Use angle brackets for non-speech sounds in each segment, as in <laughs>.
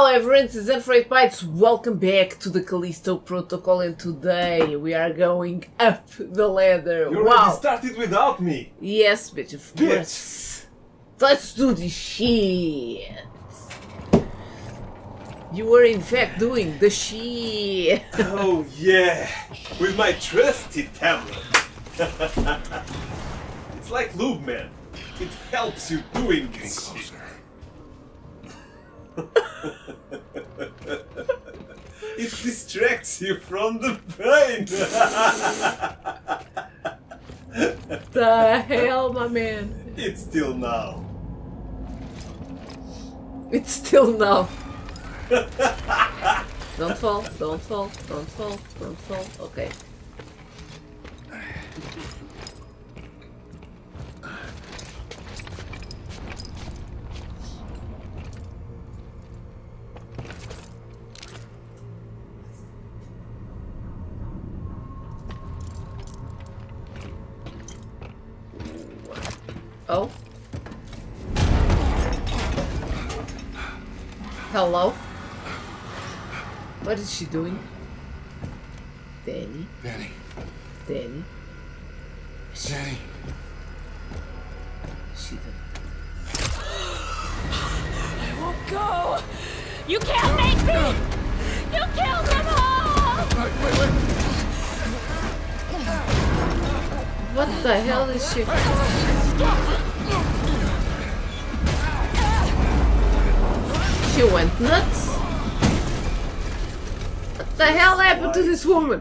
Hello everyone, this is Unfreight Bites. Welcome back to the Callisto Protocol and today we are going up the ladder. You wow. already started without me. Yes, bitch, of Bitch. course. Let's do this shit. You were in fact doing the shit. <laughs> Oh yeah, with my trusty tablet. <laughs> it's like lube, man. It helps you doing this shit. It distracts you from the pain. the hell, my man. it's still now. It's still now. don't fall, don't fall, don't fall, don't fall. Okay. Oh. Hello? What is she doing? Dani? Dani. Dani? Dani. She I won't go! You can't make me! You killed them all! Wait, wait, wait. What the hell is she? She went nuts? What the hell happened to this woman?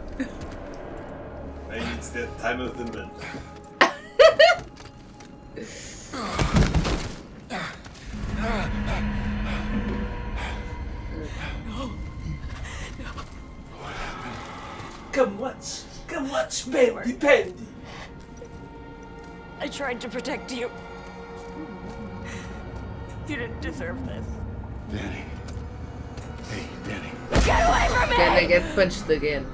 Maybe it's that time of the month. Come watch, come watch, baby, Bendy. I tried to protect you. You didn't deserve this. Dani. Hey, Dani. Get away from me! Can I get punched again?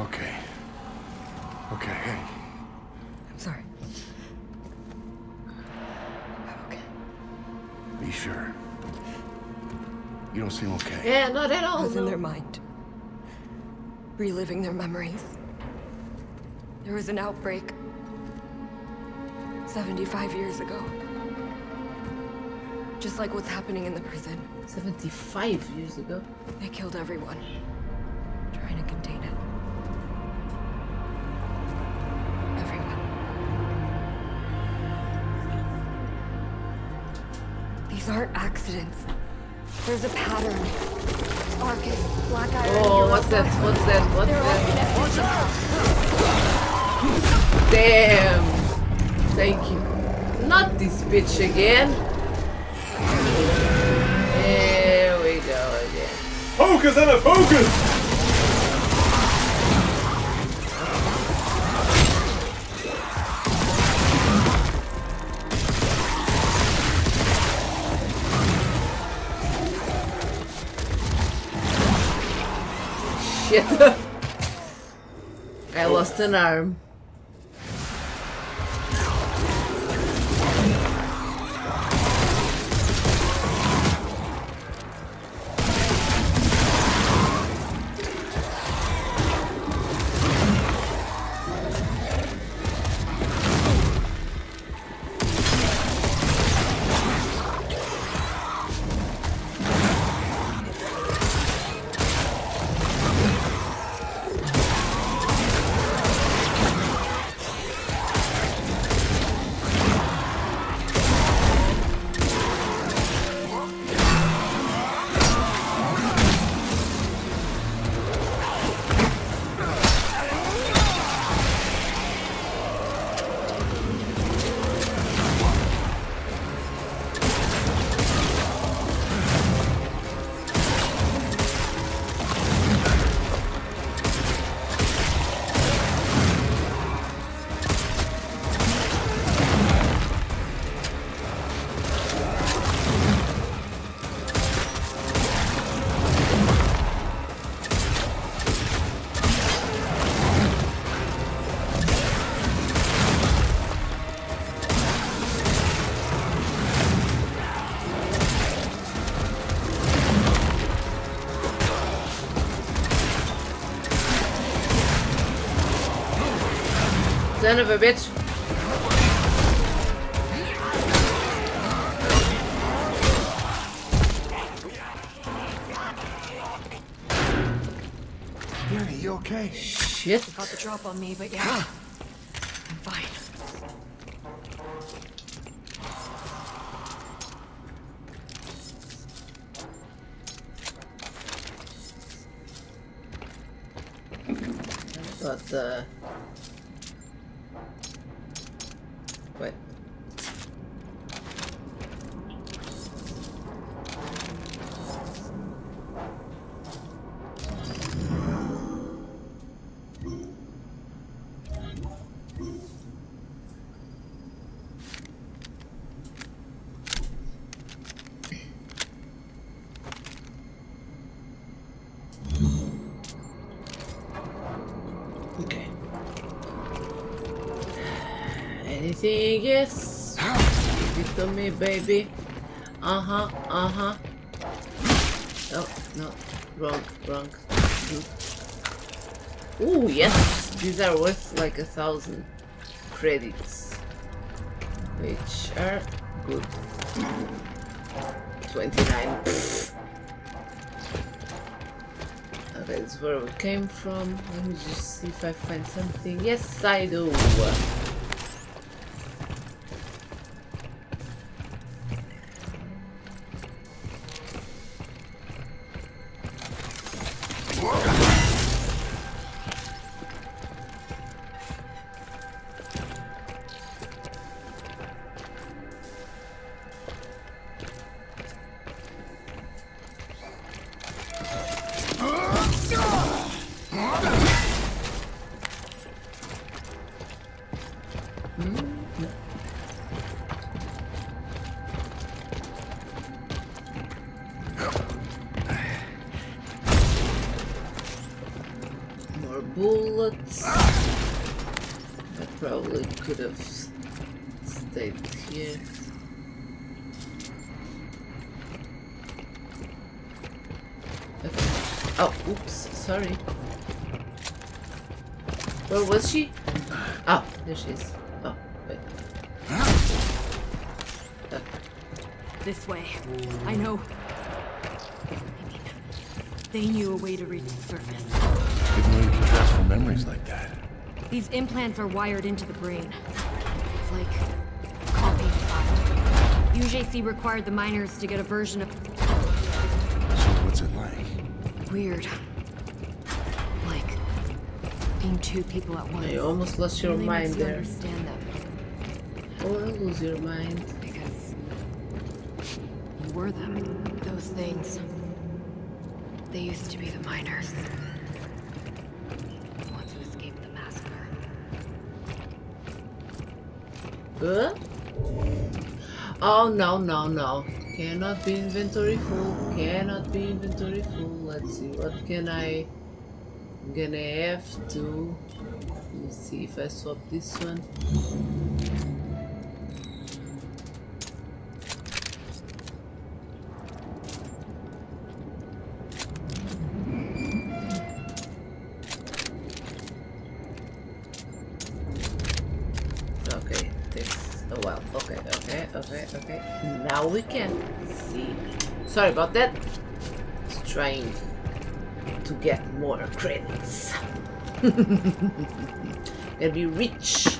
Okay. Okay, hey. I'm sorry. I'm okay. Be sure. You don't seem okay. Yeah, not at I all. was in no. their mind. Reliving their memories. There was an outbreak. 75 years ago. Just like what's happening in the prison. 75 years ago. They killed everyone. Trying to contain it. Everyone. These aren't accidents. There's a pattern. Arcus, Black Iron. Oh, what's that? What's that? What's They're all that? Damn. Thank you. Not this bitch again. Here we go again. Focus on a focus! Shit. <laughs> I lost an arm. Son of a bitch. Dani, you okay? Shit. Got the drop on me, but yeah. A thousand credits, which are good. Twenty-nine. Okay, that's where we came from. Let me just see if I find something. Yes, I do. Sorry. Where was she? Oh, there she is. Oh, wait. This way. I know. They knew a way to reach the surface. Didn't know you could transfer memories like that. These implants are wired into the brain. It's like copying file. UJC required the miners to get a version of So what's it like? weird. Two people at once. You almost lost your really mind you there. understand them Or oh, lose your mind. because you were them. Those things. They used to be the miners. The ones who escaped the massacre. Huh? Oh no no no. Cannot be inventory full. Cannot be inventory full. Let's see. What can I I'm gonna have to let me see if I swap this one. Okay, takes a while. Okay, okay, okay, okay. Now we can see. Sorry about that. Just trying to get more credits. <laughs> Gonna be rich.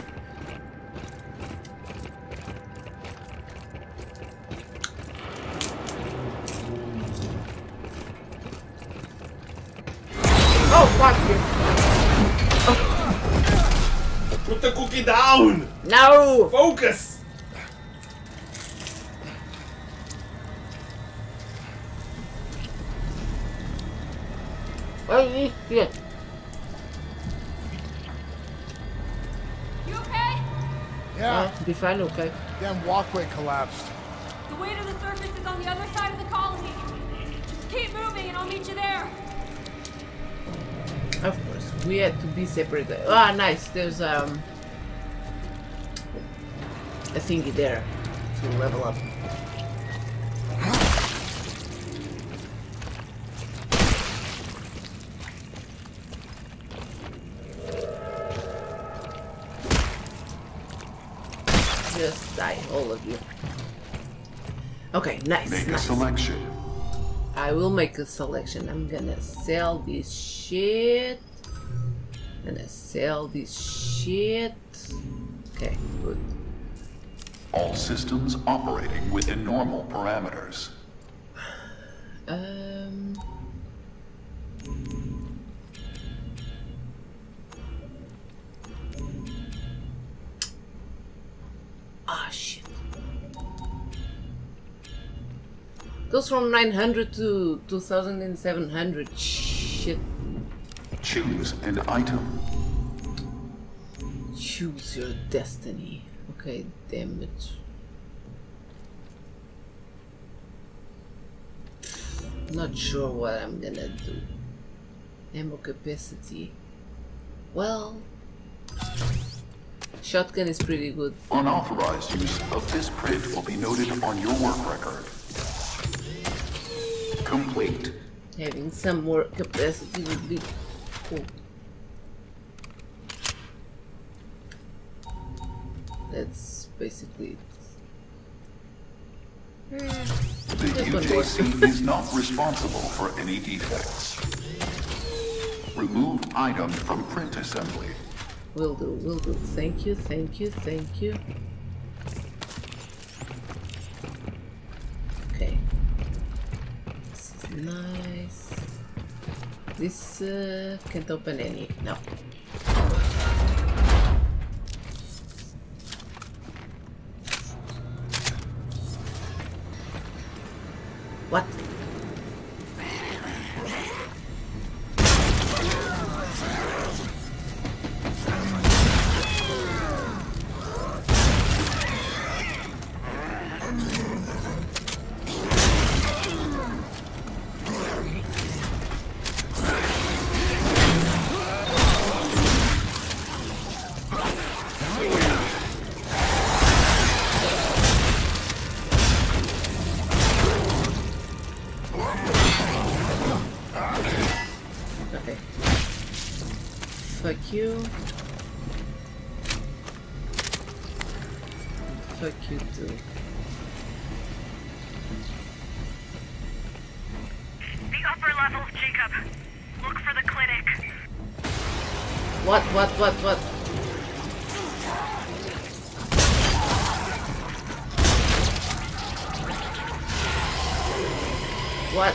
Oh, fuck you. Put the cookie down! No! Focus! Fine, okay. damn walkway collapsed. The way to the surface is on the other side of the colony. Just keep moving and I'll meet you there. Of course, we had to be separated. Ah, nice. There's um a thingy there to level up. Die, all of you. Okay, nice, Make a selection. I will make a selection. I'm gonna sell this shit. I'm Gonna sell this shit. Okay, good. All systems operating within normal parameters. Um. Goes from 900 to 2700. Shit. Choose an item. Choose your destiny. Okay, damn it. Not sure what I'm gonna do. Ammo capacity. Well, shotgun is pretty good. Unauthorized use of this print will be noted on your work record. Complete. Having some more capacity would be cool. That's basically it. The UJC <laughs> is not responsible for any defects. Remove item from print assembly. Will do, will do. Thank you, thank you, thank you. Nice. This uh, can't open any. No. What, what, what, what? What?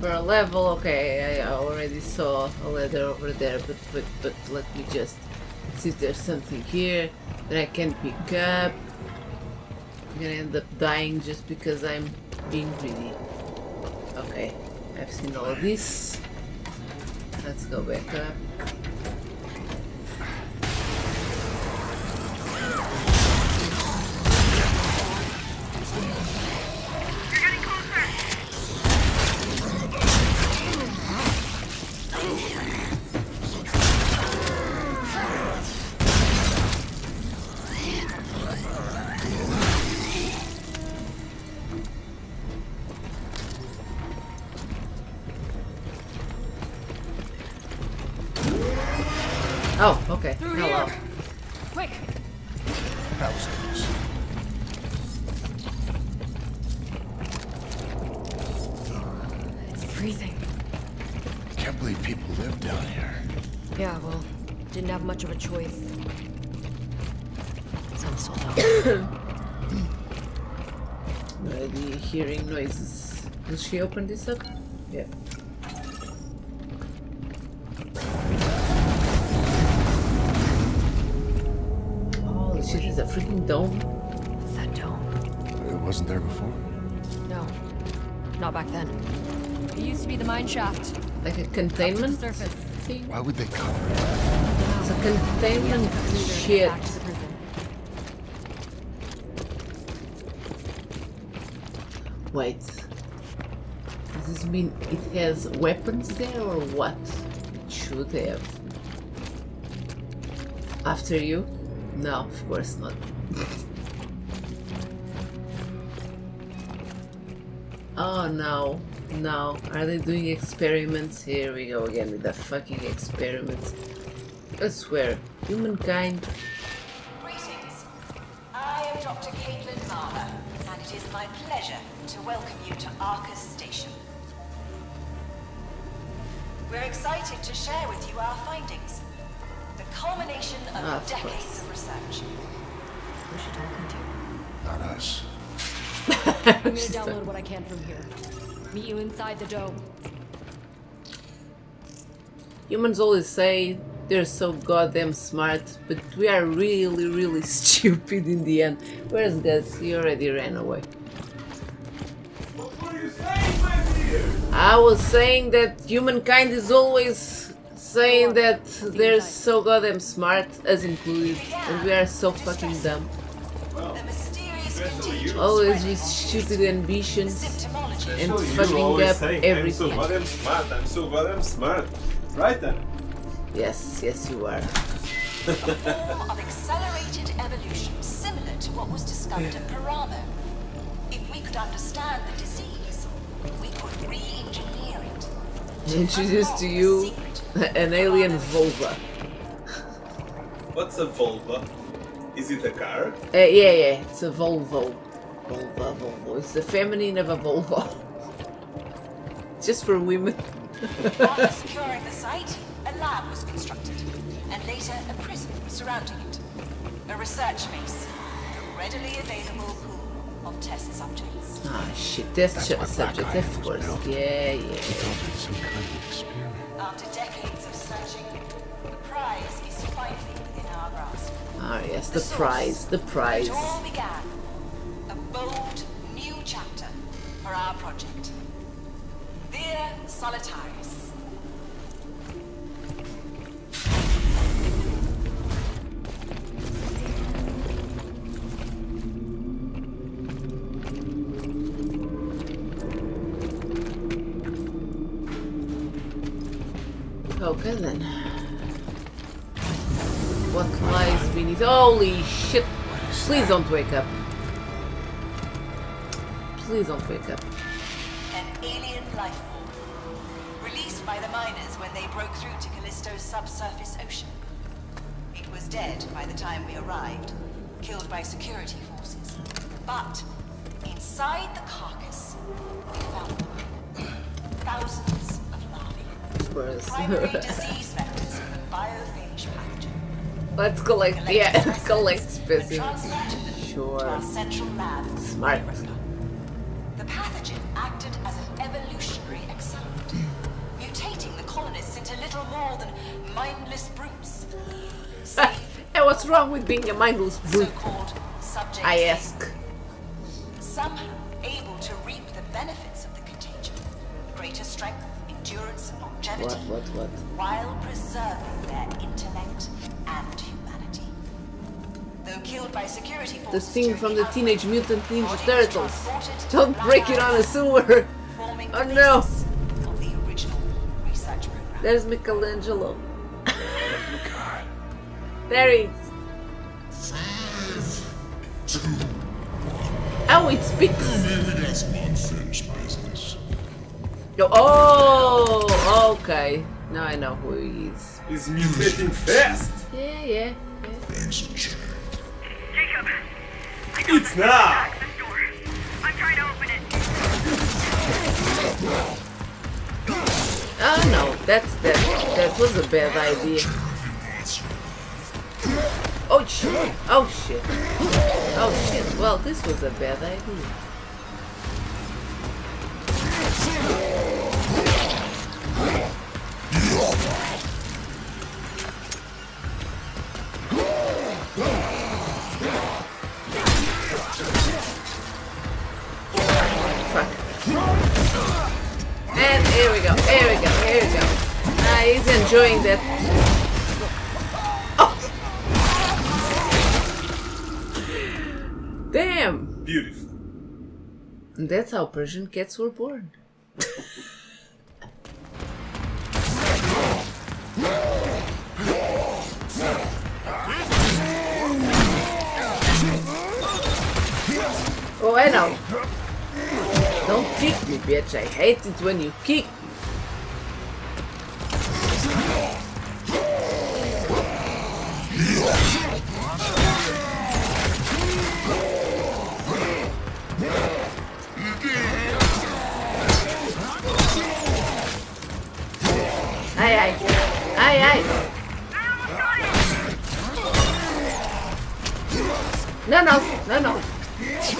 Per level, okay, I already saw a ladder over there, but, but, but let me just see if there's something here that I can pick up. I'm gonna end up dying just because I'm being greedy. Okay, I've seen all this. Let's go back up. She open this up? Yeah. Holy shit, is a freaking dome? It's that dome. It wasn't there before. No, not back then. It used to be the mine shaft. Like a containment Surface. thing? Why would they cover it? It's a containment Through shit. Back to the prison. Wait. This mean it has weapons there or what? It should have. After you? No, of course not. <laughs> oh no. No. Are they doing experiments? Here we go again with the fucking experiments. I swear, humankind. Greetings. I am Dr. Caitlin Mahler, and it is my pleasure to welcome you to Arcus Station. We're excited to share with you our findings. The culmination of Ah, of decades course. of research. Who's she talking to? Not us. <laughs> I'm gonna download what I can from here. Meet you inside the dome. Humans always say they're so goddamn smart, but we are really, really <laughs> stupid in the end. Where's Gus? He already ran away. I was saying that humankind is always saying that they're so goddamn smart, us included, and we are so fucking dumb. The mysterious Especially contagion you. Always with stupid ambitions. Symptomology. And Especially fucking up saying, everything. I'm so goddamn smart, I'm so goddamn smart. Right then. Yes, yes, you are. a form of accelerated evolution similar to what was discovered at Paramo. If we could understand the disease, we could re-engineer it. Introduce to you an alien vulva. What's a vulva? Is it a car? Uh, yeah, yeah, it's a Volvo. Volvo, Volvo. It's the feminine of a Volvo. Just for women. After securing the site, a lab was constructed, and later a prison surrounding it. A research base, a readily available pool of test subjects. Ah, shit, test That's sh- why subject, Black Eye of course. Yeah, yeah. He thought it was some kind of experiment. After decades of searching, the prize is finally within our grasp. Ah, yes, the source prize, the prize. It all began. A bold, new chapter for our project. Via Solitaris. Okay then. What lies beneath? Holy shit! Please don't wake up. Please don't wake up. An alien life form. Released by the miners when they broke through to Callisto's subsurface ocean. It was dead by the time we arrived, killed by security forces. But inside the carcass, we found. Thousands <laughs> pathogen. Let's collect, Collect yeah, specimens <laughs> collect and specimens. transported them to Sure. Smart. The pathogen acted as an evolutionary accelerant, mutating the colonists into little more than mindless brutes. Save <laughs> Hey, what's wrong with being a mindless brute? so-called subjects. I ask. The forces thing from the Teenage Mutant Ninja Turtles. Don't break it on a sewer. <laughs> Oh no. basis Of the original research program. There's Michelangelo. God. <laughs> There he is. Oh, it speaks. Maybe that's unfinished business. Yo- Oh, okay. Now I know who he is. He's mutating fast! Yeah, yeah. yeah. Things have changed. Jacob, I got It's it. Oh no, that's that. That was a bad idea. Oh shit! Oh shit! Oh shit! Well, this was a bad idea. He's enjoying that. Oh! Damn! Beautiful. And that's how Persian cats were born. oh, I know. Don't kick me, bitch. I hate it when you kick Ai, ai. Ai. Não, não. Não, não. Where's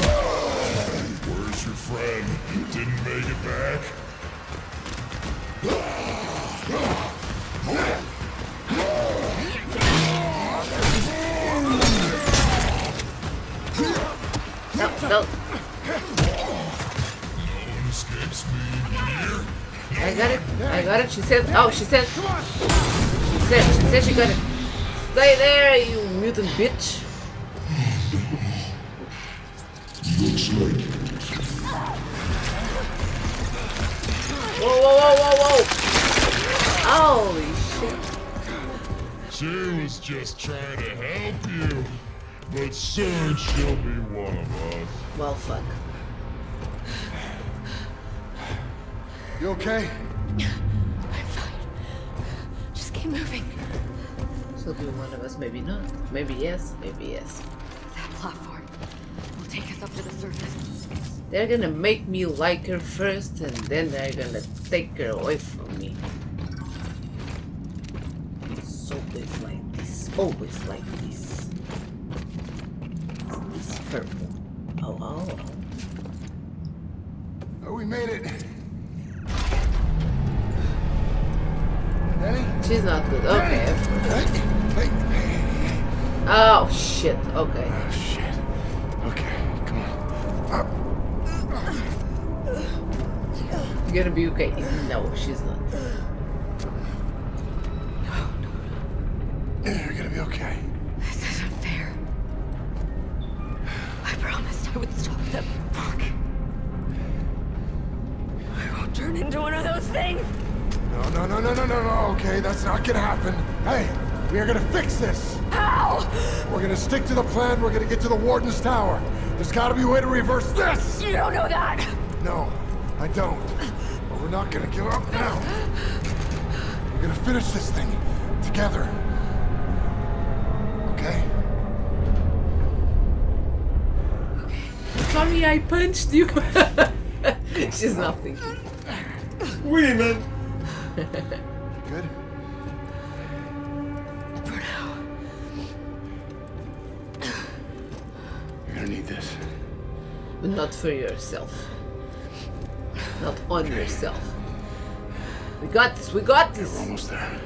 your friend? Didn't make it back? I got it. I got it. She said. Oh, she said. She said. She said she got it. Stay there, you mutant bitch. Looks like it. Whoa, whoa, whoa, whoa, whoa. Holy shit. She was just trying to help you. But soon she'll be one of us. Well, fuck. You okay? I'm fine. Just keep moving. She'll be one of us. Maybe not. Maybe yes. Maybe yes. That platform will take us up to the surface. They're gonna make me like her first, and then they're gonna take her away from me. It's always like this. Always like this. It's purple. Oh, oh, oh. Oh, we made it. She's not good. Okay. Oh, shit. Okay. Oh, shit. Okay, come on. You're gonna be okay. No, she's not. Not gonna happen. Hey, we are gonna fix this. How? We're gonna stick to the plan. We're gonna get to the Warden's Tower. There's gotta be a way to reverse this. You don't know that. No, I don't. But we're not gonna give up now. We're gonna finish this thing together. Okay? Okay. Sorry, I punched you. <laughs> she's not thinking. Women! Good? <laughs> not for yourself. Not on yourself. We got this. We got We're this. almost there.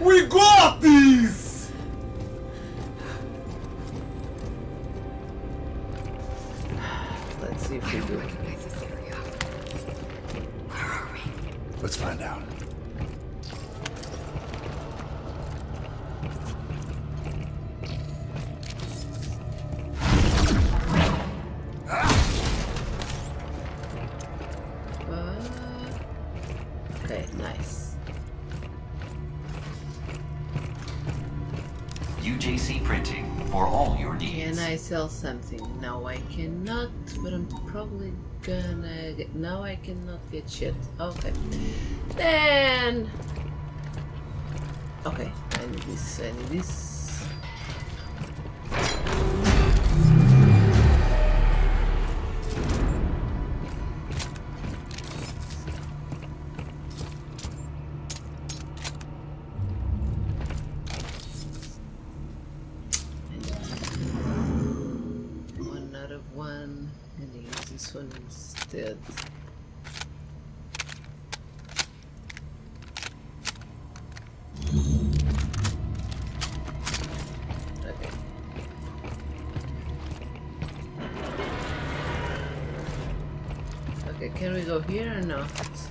We got this! For all your needs. Can. I sell something? No, I cannot, but I'm probably gonna get. No, I cannot get shit. Okay. Then. Okay, I need this, I need this.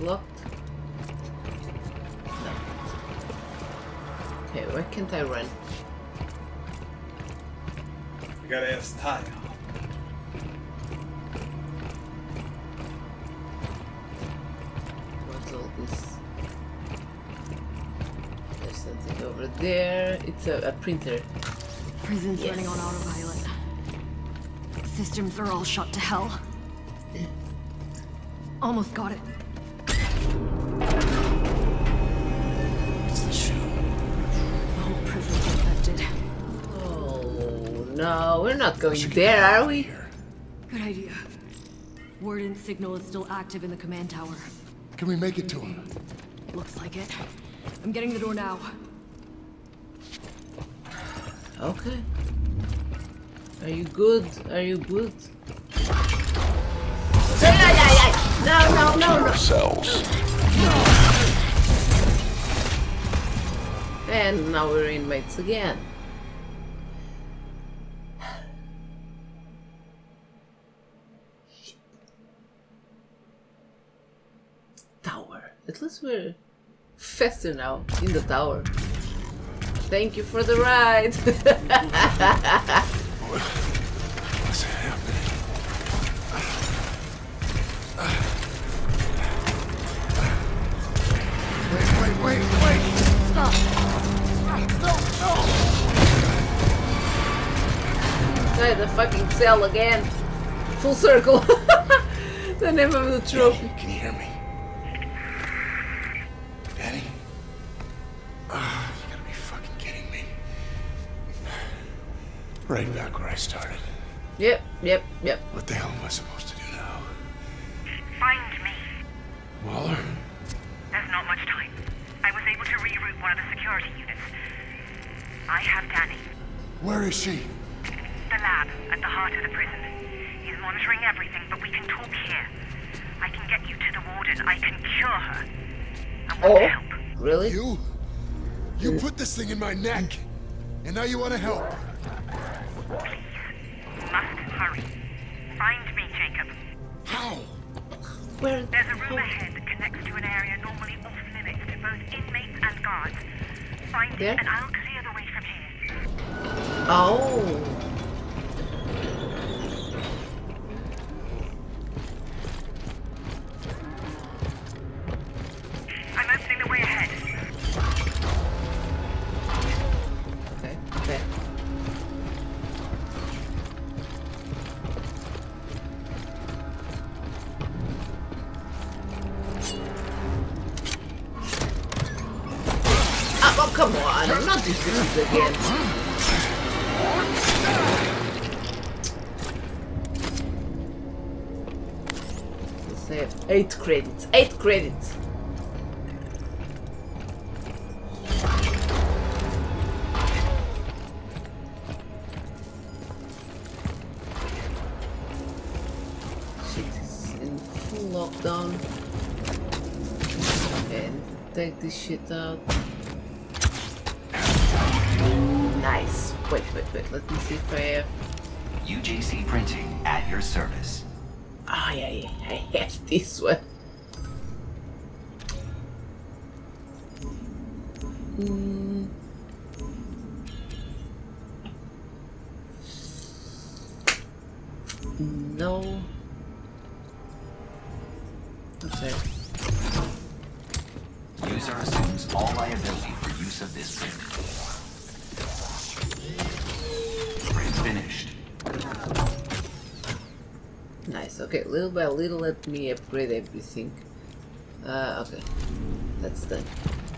No? It's locked. No. Okay, why can't I run? You gotta ask Ty. What's all this? There's something over there. It's a, a printer. Prison's Yes. running on autopilot. Systems are all shut to hell. Almost got it. Going there, are we? Good idea. Warden's signal is still active in the command tower. Can we make it to him? Looks like it. I'm getting the door now. Okay. Are you good? Are you good? No, no, no, no. Cells. And now we're inmates again. We're faster now in the tower. Thank you for the ride. What's happening? Wait, wait, wait, wait! Stop! No, no! Hey, the fucking cell again. Full circle. <laughs> the name of the trophy. Can you hear me? Right back where I started. Yep, yep, yep. What the hell am I supposed to do now? Find me. Waller? There's not much time. I was able to reroute one of the security units. I have Dani. Where is she? The lab at the heart of the prison. He's monitoring everything, but we can talk here. I can get you to the warden. I can cure her. I want to Oh, help. really? You? You put this thing in my neck, and now you want to help? You must hurry. Find me, Jacob. How? Where? There's a room oh. ahead that connects to an area normally off limits to both inmates and guards. Find There? it, and I'll clear the way from here. Oh. 8 credits. 8 credits. lockdown and take this shit out. Nice. Wait, wait, wait. Let me see if I have UJC printing at your service. Oh yeah, yeah, yeah. <laughs> this little let me upgrade everything. Uh, okay. That's done.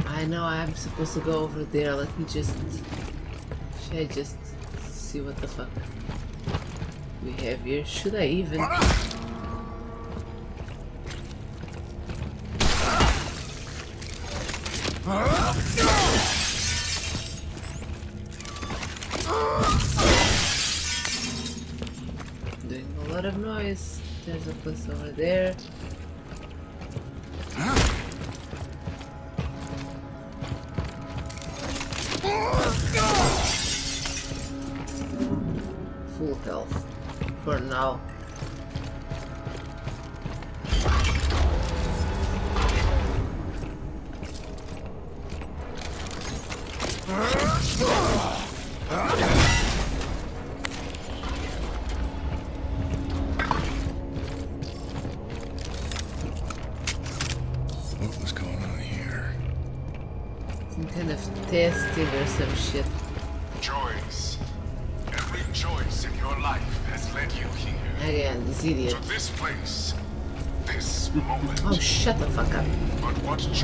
I know I'm supposed to go over there. Let me just... Should I just see what the fuck we have here? Should I even... There's a place over there. Full health. For now. Some shit. Choice. Every choice in your life has led you here. Again, this idiot. To this place. this moment. Oh, shut the fuck up. But what choice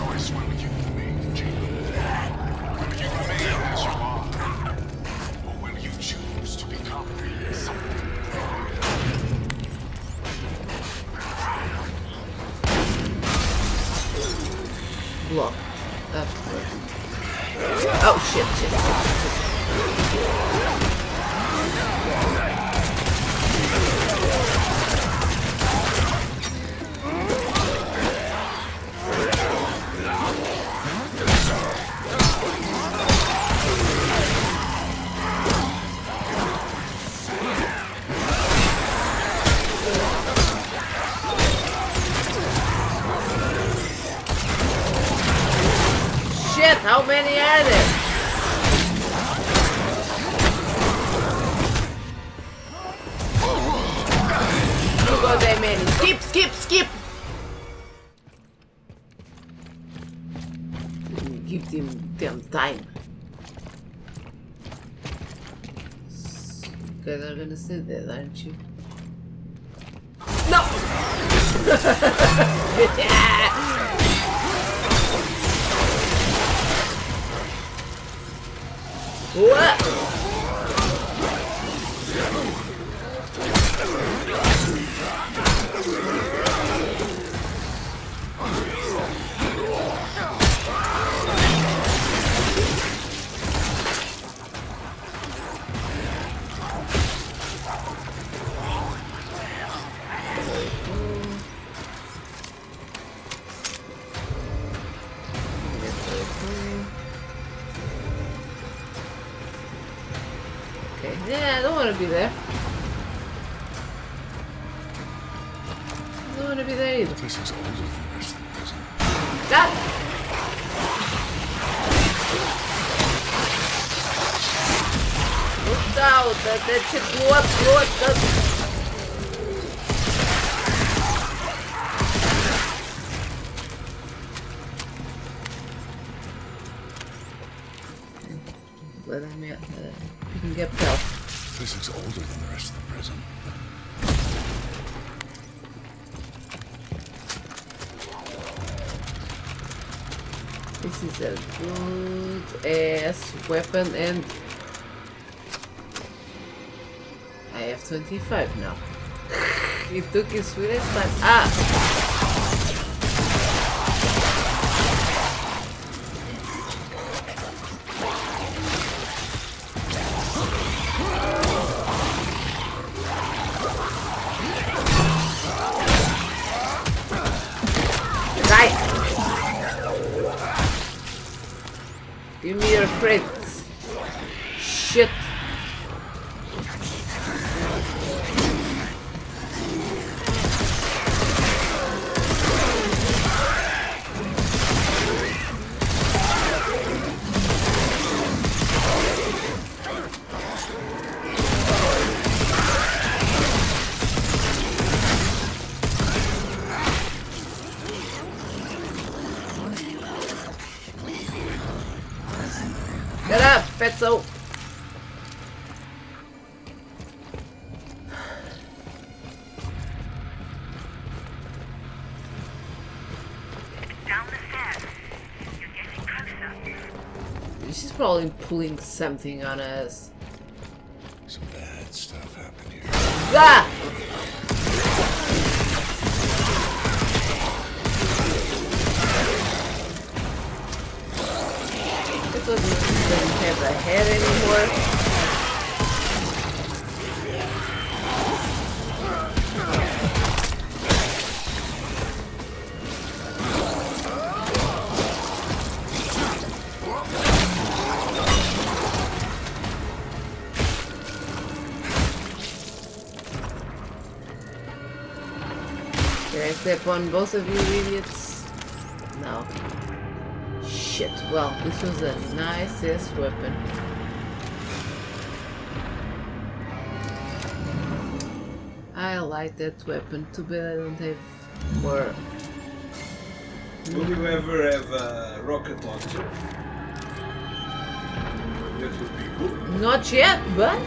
gonna stay there, aren't you? No! <laughs> That, that shit up, blew up, that... Let him out. Uh, can get help. This is older than the rest of the prison. This is a good ass weapon and 25 now. <laughs> it took his sweetest time. Ah! Probably pulling something on us. Some bad stuff happened here. Ah! It doesn't doesn't have a head anymore. Step on both of you idiots? No. Shit. Well, this was a nice ass weapon. I like that weapon. Too bad I don't have more. Will you ever have a rocket launcher? That would be cool. Not yet, but.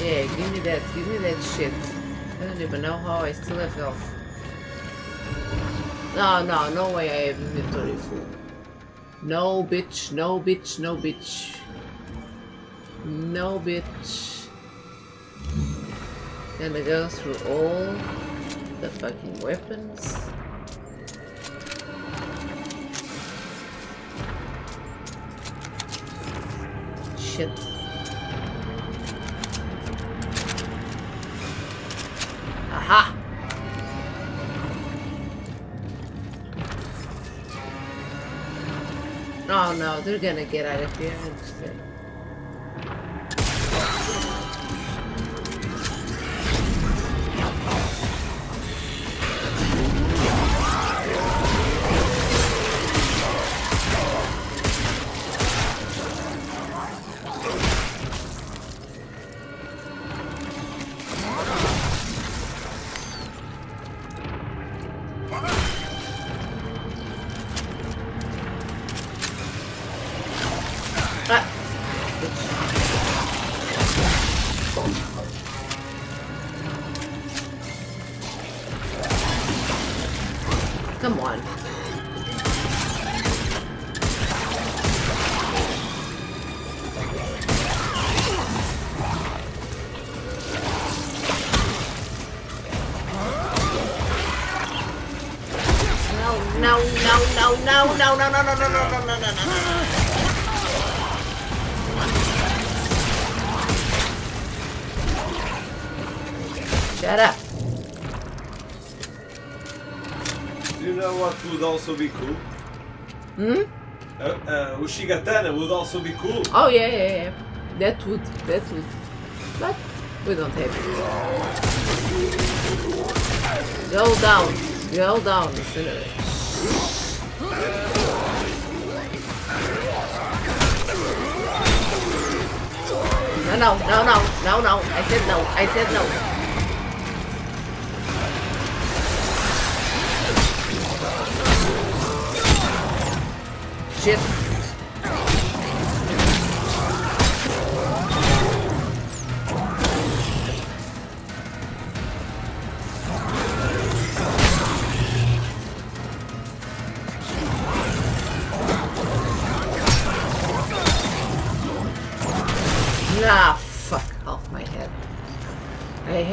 Yeah, give me that. Give me that shit. I don't even know how I still have health. No, no, no way I have inventory full. No bitch, no bitch, no bitch. No bitch. Gonna go through all the fucking weapons. Shit. Aha! Oh no, they're gonna get out of here no, no, no, no, no, no, no, no, no, no, no, no. Shut up. You know what would also be cool? Hmm? Uh, uh, Uchigatana would also be cool. Oh yeah, yeah, yeah. That would, that would. But we don't have it. Go down. Go down, incinerate. No, no, no, no, no. I said no. I said no. Shit.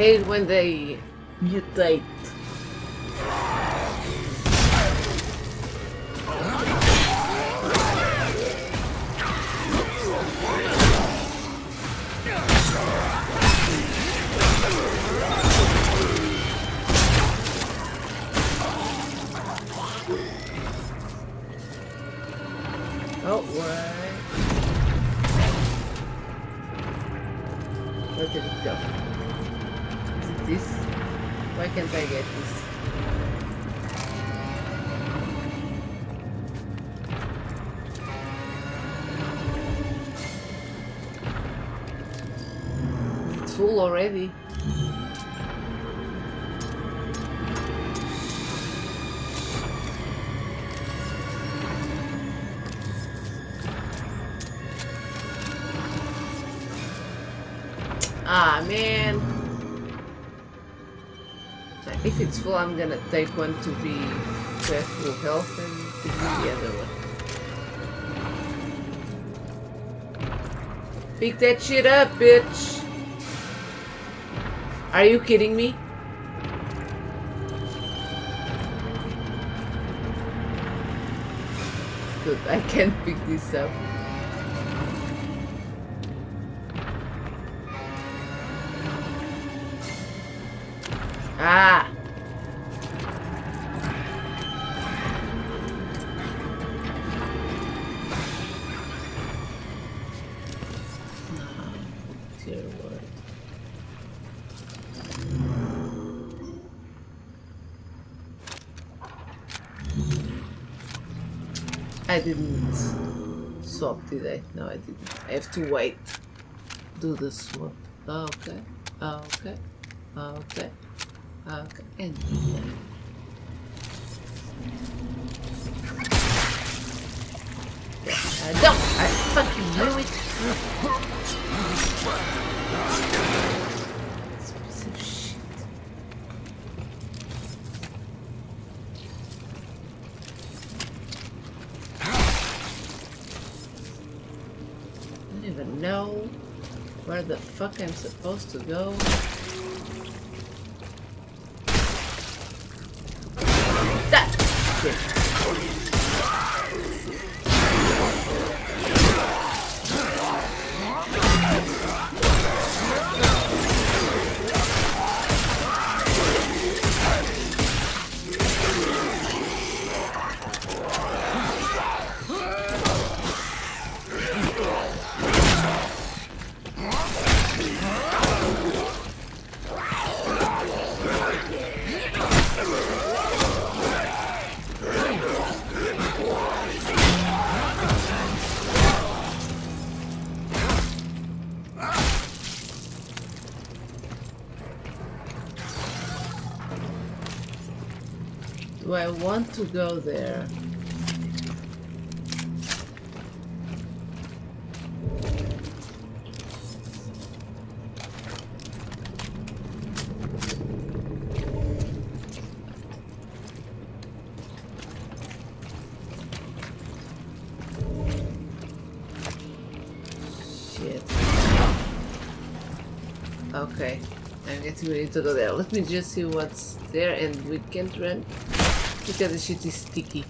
Hate when they mutate. I'm gonna take one to be careful health and to do the other one. Pick that shit up, bitch! Are you kidding me? Good, I can't pick this up. Ah! I didn't swap, did I? No, I didn't. I have to wait. Do the swap. Okay. Okay. Okay. Okay. And. Fuck I'm supposed to go. Want to go there? Okay. I'm getting ready to go there. Let me just see what's there and we can't run because shit is sticky.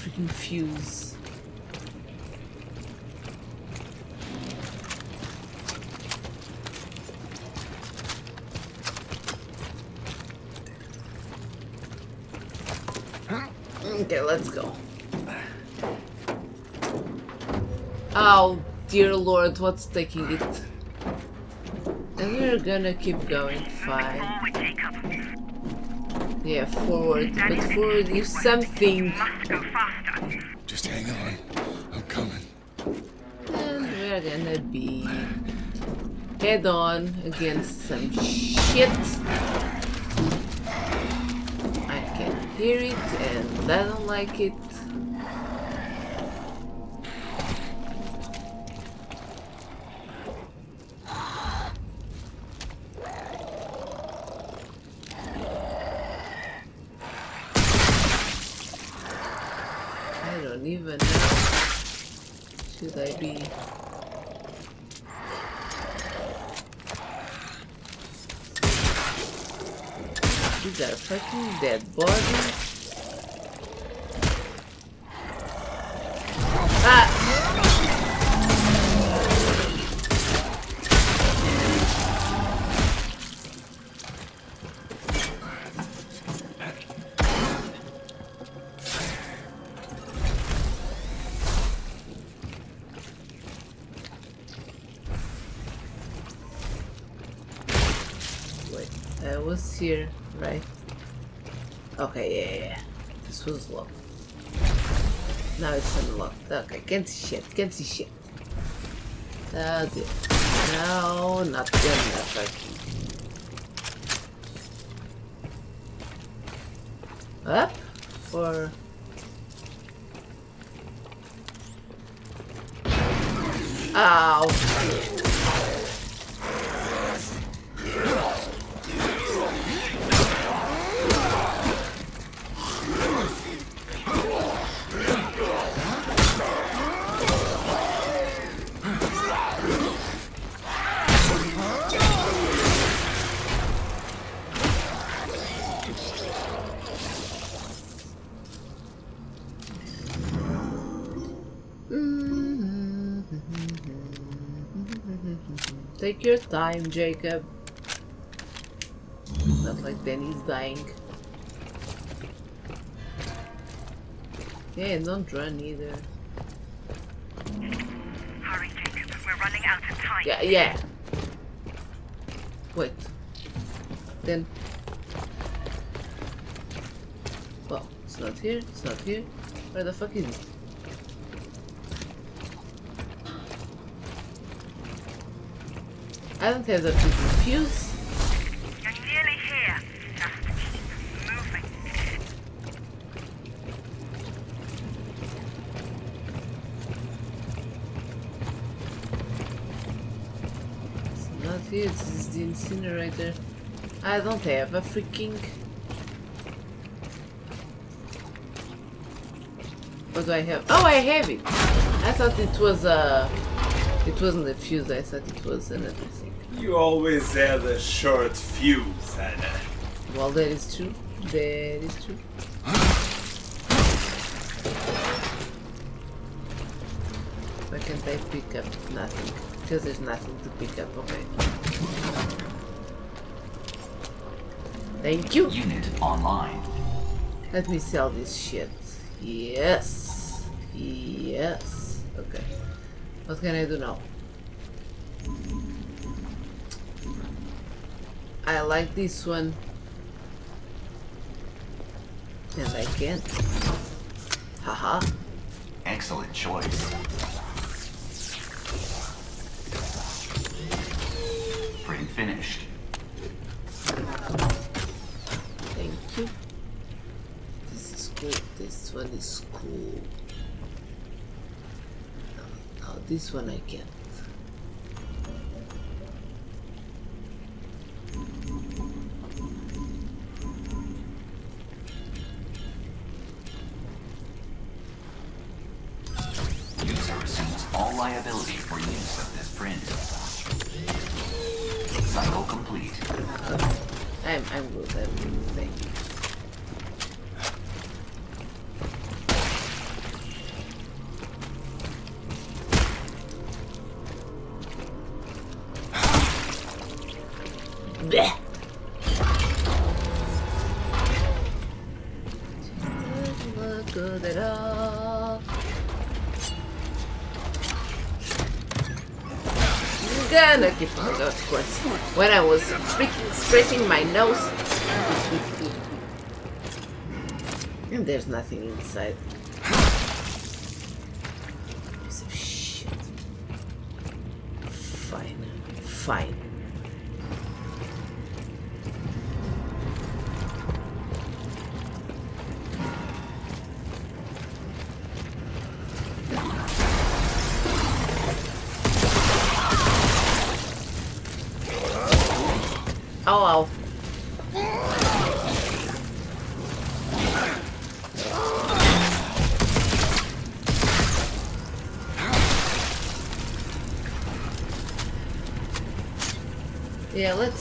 Freaking fuse? Okay, let's go. Oh, dear lord, what's taking it? And we're gonna keep going, fine. Yeah, forward, but forward is something. Must go faster. Just hang on. I'm coming. And we're gonna be head on against some shit. I can hear it and I don't like it. I don't even know. Should I be? These are fucking This was locked. Now it's unlocked. Okay, can't see shit, can't see shit. Oh dear. No, not good enough, okay. Up? Or... Ow! Take your time, Jacob. Not like Dani's dying. Yeah, don't run either. Hurry, Jacob. We're running out of time. Yeah, yeah. Wait. Then. Well, it's not here. It's not here. Where the fuck is it? I don't have freaking fuse. You're nearly here. Just keep moving. It's not here, this is the incinerator. I don't have a freaking... What do I have? Oh, I have it! I thought it was a... It wasn't a fuse, I thought it was another. You always had a short fuse, Anna. Well, that is true. That is true. Why can't I pick up nothing? Because there's nothing to pick up, okay. Thank you! Unit online. Let me sell this shit. Yes! Yes! Okay. What can I do now? I like this one. And I can't. Haha. Excellent choice. Print finished. Thank you. This is cool. This one is cool. Now, no, this one I can't. When I was freaking scratching my nose. and there's nothing inside. Piece of shit. Fine. Fine.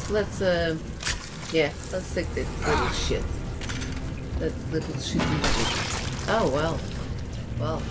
Let's uh yeah, let's take that little shit. That little shit. Oh well. Well.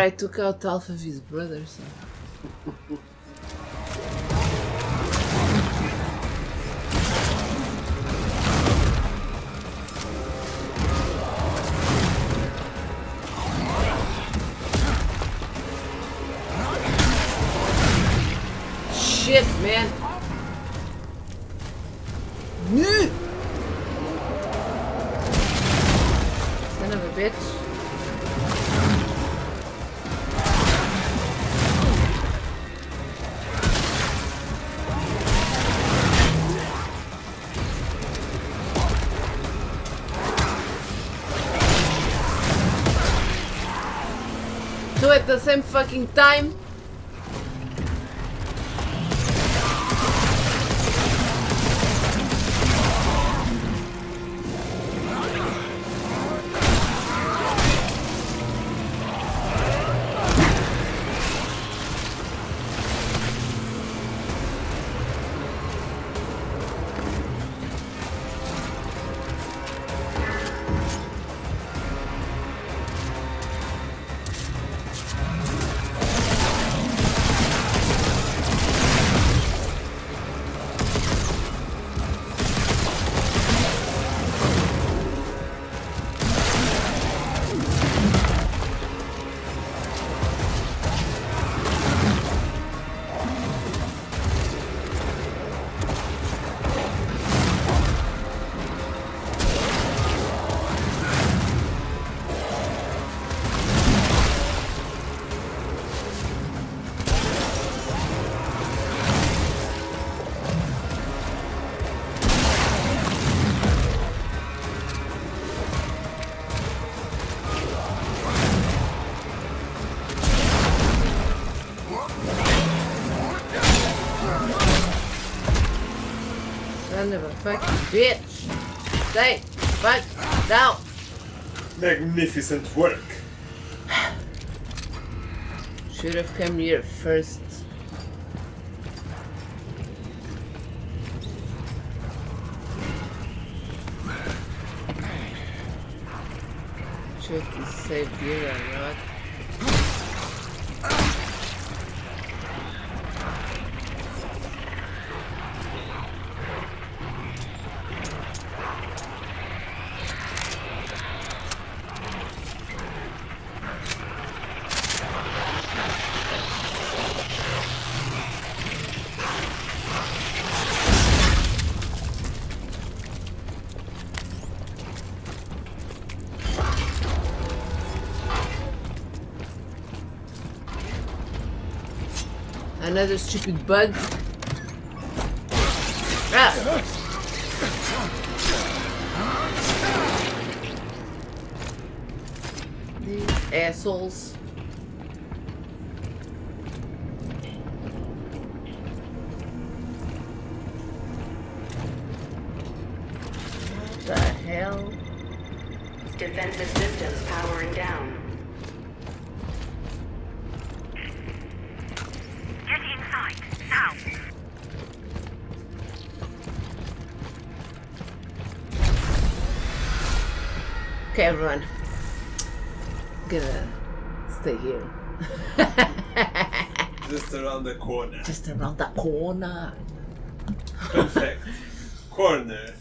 I took out half of his brothers. Shit, time. Fucking bitch. Stay fuck down. Magnificent work. Should have come here first. Should be saved here or not. Another stupid bug. Ah. These assholes. Around the corner. Perfect. corner.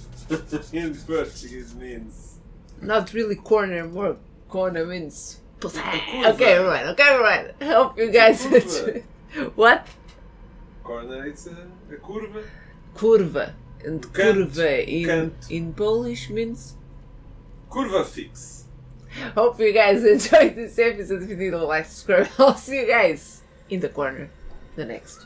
In Portuguese means. Not really corner, more corner means pussy. Okay, everyone. Okay, everyone. Hope you guys. curva. <laughs> what? Corner, it's a, a curva. Curva. And Can't- curva in can't. in Polish means. Curva fix. Hope you guys <laughs> enjoyed this episode. If you did, like, subscribe. <laughs> I'll see you guys in the corner. The next.